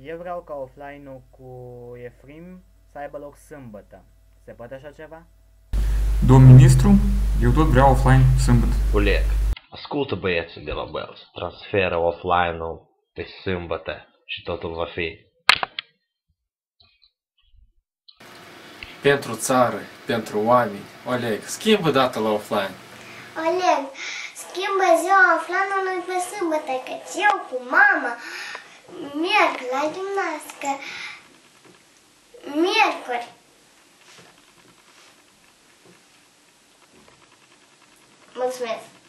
Eu vreau ca offline-ul cu Efrim să aibă loc sâmbătă. Se poate așa ceva? Domn ministru, eu tot vreau offline sâmbătă. Oleg, ascultă băieții de la Bells. Transferă offline-ul pe sâmbătă și totul va fi. Pentru țară, pentru oameni. Oleg, schimbă data la offline. Oleg, schimbă ziua offline-ului pe sâmbătă, căci eu cu mama merg la gimnastică miercuri. Mulțumesc!